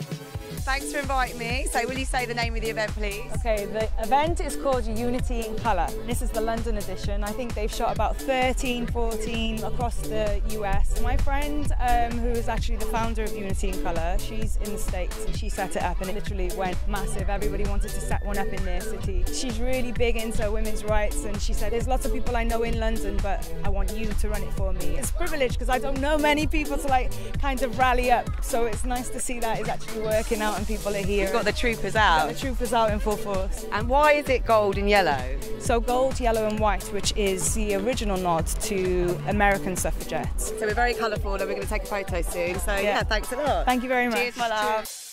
Thank you thanks for inviting me. So, will you say the name of the event, please? Okay, the event is called Unity in Colour. This is the London edition. I think they've shot about 13, 14 across the US. My friend, um, who is actually the founder of Unity in Colour, she's in the States and she set it up and it literally went massive. Everybody wanted to set one up in their city. She's really big into women's rights and she said, There's lots of people I know in London, but I want you to run it for me. It's a privilege because I don't know many people to like kind of rally up. So it's nice to see that is actually working out and people are here. You've got the troopers out. the troopers out in full force. And why is it gold and yellow? So gold, yellow and white, which is the original nod to American suffragettes. So we're very colourful and we're going to take a photo soon. So yeah, Yeah. thanks a lot. Thank you very much. Cheers, my love.